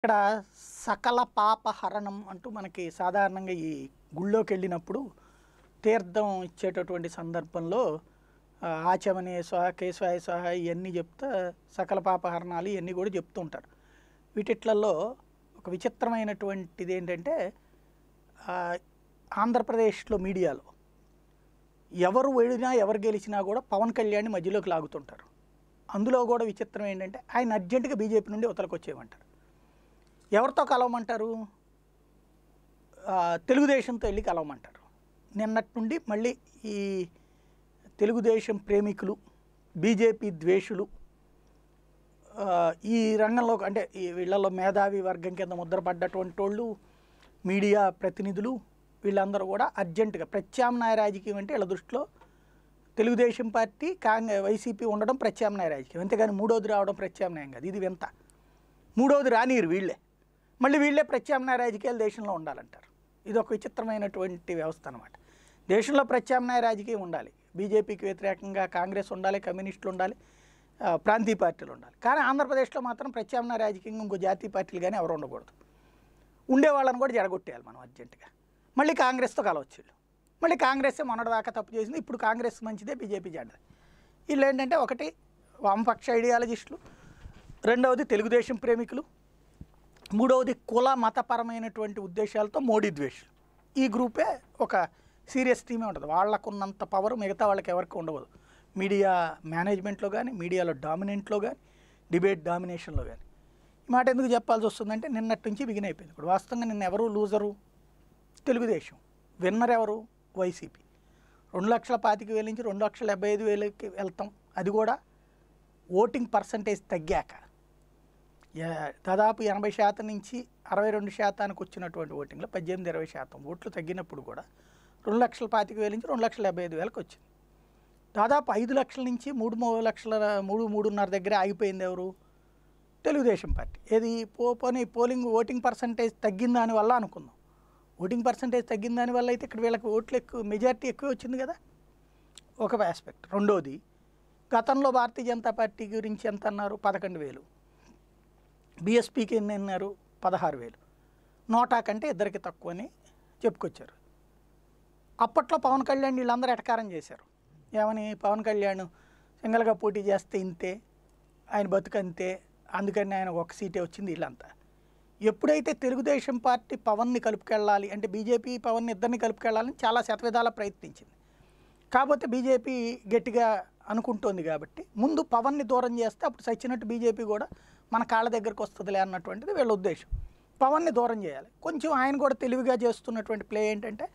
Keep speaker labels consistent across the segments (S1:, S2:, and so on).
S1: ఇక్కడ సకల పాప హరణం అంటూ మనకి సాధారణంగా ఈ గుళ్ళోకి వెళ్ళినప్పుడు తీర్థం ఇచ్చేటటువంటి సందర్భంలో ఆ, ఆచమనే స్వాహ కేశవాయ స్వాహ ఇవన్నీ చెప్తా సకల పాపహరణాలు ఇవన్నీ కూడా చెప్తూ ఉంటారు. వీటిట్లలో ఒక విచిత్రమైనటువంటిది ఏంటంటే ఆంధ్రప్రదేశ్లో మీడియాలో ఎవరు వెళ్ళినా ఎవరు గెలిచినా కూడా పవన్ కళ్యాణ్ మధ్యలోకి లాగుతుంటారు. అందులో కూడా విచిత్రం ఏంటంటే ఆయన అర్జెంటుగా బీజేపీ నుండి ఉతలకు వచ్చేయమంటారు ఎవరితో కలవమంటారు? తెలుగుదేశంతో వెళ్ళి కలవమంటారు. నిన్నటి నుండి మళ్ళీ ఈ తెలుగుదేశం ప్రేమికులు బీజేపీ ద్వేషులు ఈ రంగంలో అంటే ఈ వీళ్ళలో మేధావి వర్గం కింద ముద్రపడ్డటువంటి వాళ్ళు మీడియా ప్రతినిధులు వీళ్ళందరూ కూడా అర్జెంటుగా ప్రత్యామ్నాయ రాజకీయం అంటే వీళ్ళ దృష్టిలో తెలుగుదేశం పార్టీ కాంగ్రెస్ వైసీపీ ఉండడం ప్రత్యామ్నాయ రాజకీయం. అంతేగాని మూడోది రావడం ప్రత్యామ్నాయం కాదు. ఇది వింత. మూడోది రానియరు వీళ్ళే. మళ్ళీ వీళ్ళే ప్రత్యామ్నాయ రాజకీయాలు దేశంలో ఉండాలంటారు. ఇది ఒక విచిత్రమైనటువంటి వ్యవస్థ అనమాట దేశంలో ప్రత్యామ్నాయ రాజకీయం ఉండాలి. బీజేపీకి వ్యతిరేకంగా కాంగ్రెస్ ఉండాలి కమ్యూనిస్టులు ఉండాలి ప్రాంతీయ పార్టీలు ఉండాలి. కానీ ఆంధ్రప్రదేశ్లో మాత్రం ప్రత్యామ్నాయ రాజకీయంగా ఇంకో జాతీయ పార్టీలు కానీ ఎవరు ఉండకూడదు. ఉండేవాళ్ళని కూడా జడగొట్టేయాలి మనం అర్జెంటుగా. మళ్ళీ కాంగ్రెస్తో కలవచ్చు వీళ్ళు. మళ్ళీ కాంగ్రెస్ మొన్నటిదాకా తప్పు చేసింది ఇప్పుడు కాంగ్రెస్ మంచిదే బీజేపీ చెడ్డది. వీళ్ళు ఏంటంటే ఒకటి వామపక్ష ఐడియాలజిస్టులు రెండవది తెలుగుదేశం ప్రేమికులు మూడవది కుల మతపరమైనటువంటి ఉద్దేశాలతో మోడీ ద్వేషులు ఈ గ్రూపే ఒక సీరియస్ టీమే ఉంటుంది. వాళ్ళకున్నంత పవర్ మిగతా వాళ్ళకి ఎవరికి ఉండవదు మీడియా మేనేజ్మెంట్లో కానీ మీడియాలో డామినెంట్లో కానీ డిబేట్ డామినేషన్లో కానీ ఈ మాట ఎందుకు చెప్పాల్సి వస్తుందంటే నిన్నటి నుంచి బిగిన్ అయిపోయింది. ఇప్పుడు వాస్తవంగా నిన్న ఎవరు లూజరు? తెలుగుదేశం. విన్నర్ ఎవరు? వైసీపీ. రెండు లక్షల పాతిక వేల నుంచి రెండు లక్షల డెబ్బై ఐదు వేలకి వెళ్తాం. అది కూడా ఓటింగ్ పర్సంటేజ్ తగ్గాక. దాదాపు ఎనభై శాతం నుంచి అరవై రెండు శాతానికి వచ్చినటువంటి ఓటింగ్లో పద్దెనిమిది ఇరవై శాతం ఓట్లు తగ్గినప్పుడు కూడా రెండు లక్షల పాతిక వేల నుంచి రెండు లక్షల డెబ్బై ఐదు వేలకు వచ్చింది. దాదాపు ఐదు లక్షల నుంచి మూడు మూడు లక్షల మూడు మూడున్నర దగ్గర ఆగిపోయింది ఎవరు? తెలుగుదేశం పార్టీ. ఏది పో పోనీ పోలింగ్ ఓటింగ్ పర్సంటేజ్ తగ్గిన దానివల్ల అనుకుందాం. ఓటింగ్ పర్సంటేజ్ తగ్గిన దానివల్ల అయితే ఇక్కడ వీళ్ళకి ఓట్లు ఎక్కువ మెజారిటీ ఎక్కువ వచ్చింది కదా? ఒక ఆస్పెక్ట్ రెండోది గతంలో భారతీయ జనతా పార్టీ గురించి ఎంత అన్నారు? పదకొండు వేలు. బీఎస్పీకి ఎన్ని అన్నారు? పదహారు వేలు. నోటా కంటే ఇద్దరికి తక్కువ అని చెప్పుకొచ్చారు. అప్పట్లో పవన్ కళ్యాణ్ వీళ్ళందరూ ఎటకారం చేశారు. ఏమని? పవన్ కళ్యాణ్ సింగల్గా పోటీ చేస్తే ఇంతే ఆయన బతుకంతే అందుకని ఆయన ఒక సీటే వచ్చింది వీళ్ళంతా. ఎప్పుడైతే తెలుగుదేశం పార్టీ పవన్ని కలుపుకెళ్ళాలి అంటే బీజేపీ పవన్ని ఇద్దరిని కలుపుకెళ్ళాలని చాలా శతవిధాల ప్రయత్నించింది. కాకపోతే బీజేపీ గట్టిగా అనుకుంటోంది కాబట్టి ముందు పవన్ని దూరం చేస్తే అప్పుడు సచ్చినట్టు బీజేపీ కూడా మన కాళ్ళ దగ్గరకు వస్తుందిలే అన్నటువంటిది వీళ్ళ ఉద్దేశం. పవన్ని దూరం చేయాలి. కొంచెం ఆయన కూడా తెలివిగా చేస్తున్నటువంటి ప్లే ఏంటంటే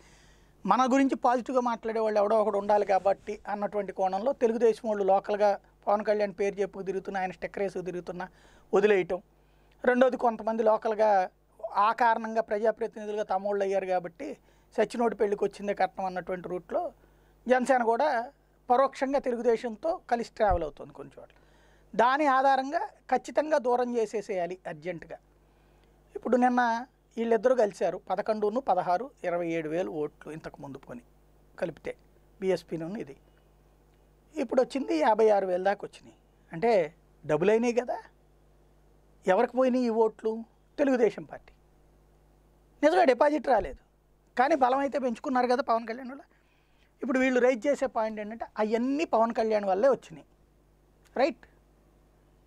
S1: మన గురించి పాజిటివ్గా మాట్లాడే వాళ్ళు ఎవడో ఒకడు ఉండాలి కాబట్టి అన్నటువంటి కోణంలో తెలుగుదేశం వాళ్ళు లోకల్గా పవన్ కళ్యాణ్ పేరు చెప్పుకు తిరుగుతున్న ఆయన స్టెక్కర్ వేసుకు తిరుగుతున్న వదిలేయటం. రెండోది కొంతమంది లోకల్గా ఆ కారణంగా ప్రజాప్రతినిధులుగా తమ్ముళ్ళు అయ్యారు కాబట్టి సచినోడి పెళ్ళికి వచ్చిందే కట్నం అన్నటువంటి రూట్లో జనసేన కూడా పరోక్షంగా తెలుగుదేశంతో కలిసి ట్రావెల్ అవుతుంది కొన్ని చోట్ల. దాని ఆధారంగా ఖచ్చితంగా దూరం చేసేసేయాలి అర్జెంటుగా. ఇప్పుడు నిన్న వీళ్ళిద్దరూ కలిశారు. పదకొండును పదహారు ఇరవై ఏడు వేలు ఓట్లు ఇంతకు ముందు పోని కలిపితే బీఎస్పీను ఇది. ఇప్పుడు వచ్చింది యాభై ఆరు వేల దాకా వచ్చినాయి. అంటే డబుల్ అయినాయి కదా. ఎవరికి పోయినాయి ఈ ఓట్లు? తెలుగుదేశం పార్టీ. నిజంగా డిపాజిట్ రాలేదు. కానీ బలం అయితే పెంచుకున్నారు కదా పవన్ కళ్యాణ్ వల్ల. ఇప్పుడు వీళ్ళు రైజ్ చేసే పాయింట్ ఏంటంటే అవన్నీ పవన్ కళ్యాణ్ వల్లే వచ్చినాయి. రైట్?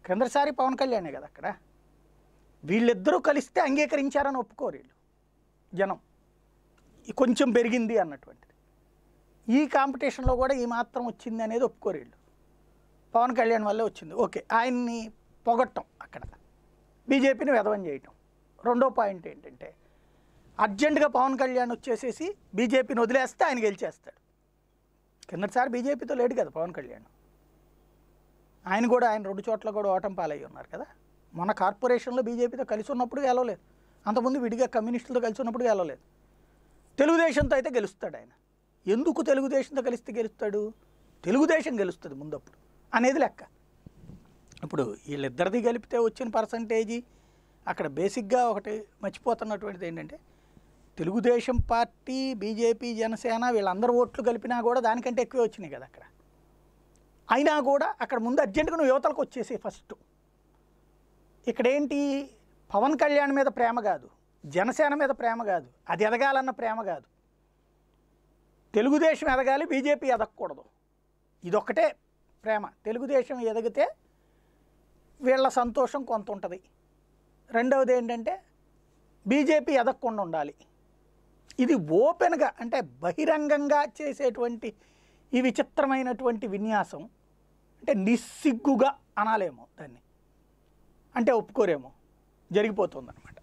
S1: క్రిందసారి పవన్ కళ్యాణే కదా అక్కడ. వీళ్ళిద్దరూ కలిస్తే అంగీకరించారని ఒప్పుకోరు వీళ్ళు. జనం. కొంచెం పెరిగింది అన్నటువంటిది. ఈ కాంపిటీషన్లో కూడా ఈ మాత్రం వచ్చింది అనేది ఒప్పుకోరు వీళ్ళు. పవన్ కళ్యాణ్ వల్లే వచ్చింది. ఓకే ఆయన్ని పొగట్టం అక్కడ. బీజేపీని వెధవం చేయటం. రెండో పాయింట్ ఏంటంటే అర్జెంటుగా పవన్ కళ్యాణ్ వచ్చేసేసి బీజేపీని వదిలేస్తే ఆయన గెలిచేస్తాడు. కిందటిసారి బీజేపీతో లేడు కదా పవన్ కళ్యాణ్. ఆయన కూడా ఆయన రెండు చోట్ల కూడా ఓటం పాలయ్యి ఉన్నారు కదా. మన కార్పొరేషన్లో బీజేపీతో కలిసి ఉన్నప్పుడు గెలవలేదు. అంతకుముందు విడిగా కమ్యూనిస్టులతో కలిసి ఉన్నప్పుడు గెలవలేదు. తెలుగుదేశంతో అయితే గెలుస్తాడు ఆయన. ఎందుకు తెలుగుదేశంతో కలిస్తే గెలుస్తాడు? తెలుగుదేశం గెలుస్తుంది ముందప్పుడు అనేది లెక్క. ఇప్పుడు వీళ్ళిద్దరిది కలిపితే వచ్చిన పర్సంటేజీ అక్కడ బేసిక్గా ఒకటి మర్చిపోతున్నటువంటిది ఏంటంటే తెలుగుదేశం పార్టీ బీజేపీ జనసేన వీళ్ళందరూ ఓట్లు కలిపినా కూడా దానికంటే ఎక్కువే వచ్చినాయి కదా అక్కడ. అయినా కూడా అక్కడ ముందు అర్జెంటుగా నువ్వు యువతలకు వచ్చేసి ఫస్ట్. ఇక్కడ ఏంటి పవన్ కళ్యాణ్ మీద ప్రేమ కాదు జనసేన మీద ప్రేమ కాదు అది ఎదగాలన్న ప్రేమ కాదు. తెలుగుదేశం ఎదగాలి బీజేపీ ఎదగకూడదు. ఇదొక్కటే ప్రేమ. తెలుగుదేశం ఎదిగితే వీళ్ళ సంతోషం కొంత ఉంటుంది. రెండవది ఏంటంటే బీజేపీ ఎదగకుండా ఉండాలి. ఇది ఓపెన్గా అంటే బహిరంగంగా చేసేటువంటి ఈ విచిత్రమైనటువంటి విన్యాసం అంటే నిస్సిగ్గుగా అనాలేమో దాన్ని. అంటే ఒప్పుకోరేమో. జరిగిపోతుంది అనమాట